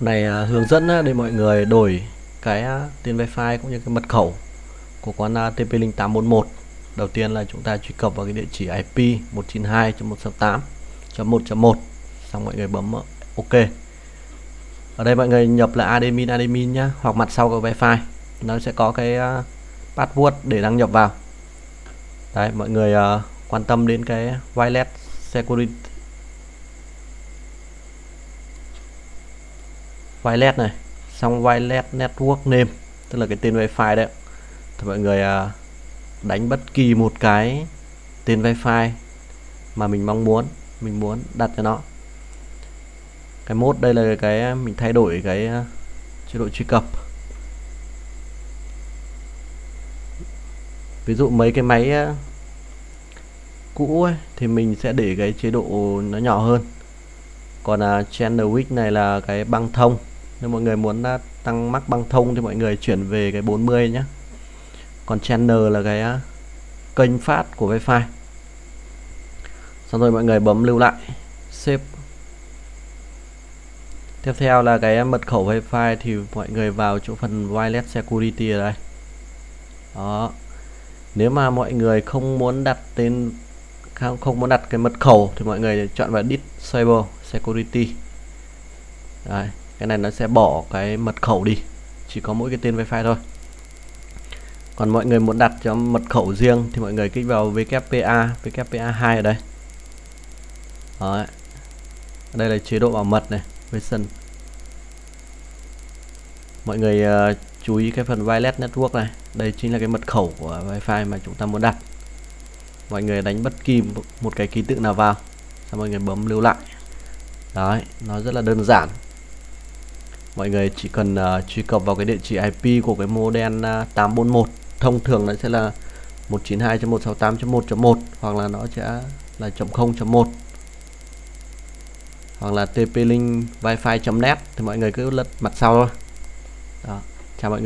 này à, hướng dẫn để mọi người đổi cái tên wifi cũng như cái mật khẩu của quán à, TP-Link 841 đầu tiên là chúng ta truy cập vào cái địa chỉ IP 192.168.1.1 xong mọi người bấm ờ, OK. Ở đây mọi người nhập là admin admin nhá hoặc mặt sau của wifi. Nó sẽ có cái uh, password để đăng nhập vào. Đấy mọi người uh, quan tâm đến cái wireless security wireless này. Xong wireless network name tức là cái tên wifi đấy. Thì mọi người à, đánh bất kỳ một cái tên wifi mà mình mong muốn mình muốn đặt cho nó. Cái mode đây là cái à, mình thay đổi cái à, chế độ truy cập. Ví dụ mấy cái máy cũ ấy, thì mình sẽ để cái chế độ nó nhỏ hơn. Còn uh, channel width này là cái băng thông nếu mọi người muốn à, tăng mắc băng thông thì mọi người chuyển về cái 40 nhé còn channel là cái à, kênh phát của wifi. Xong rồi mọi người bấm lưu lại save. Tiếp theo là cái à, mật khẩu wifi thì mọi người vào chỗ phần wireless security ở đây. Đó. Nếu mà mọi người không muốn đặt tên không, không muốn đặt cái mật khẩu thì mọi người chọn vào disable security. Đấy, cái này nó sẽ bỏ cái mật khẩu đi. Chỉ có mỗi cái tên wifi thôi. Còn mọi người muốn đặt cho mật khẩu riêng thì mọi người kích vào WPA WPA2 ở đây. Đấy. đây là chế độ bảo mật này version mọi người uh, chú ý cái phần wireless network này. Đây chính là cái mật khẩu của wifi mà chúng ta muốn đặt. Mọi người đánh bất kỳ một cái ký tự nào vào xong mọi người bấm lưu lại. Đấy nó rất là đơn giản mọi người chỉ cần uh, truy cập vào cái địa chỉ IP của cái model uh, 841 thông thường nó sẽ là 192.168.1.1 hoặc là nó sẽ là 0.1 hoặc là tp-link wifi.net thì mọi người cứ lật mặt sau thôi. Đó chào mọi người.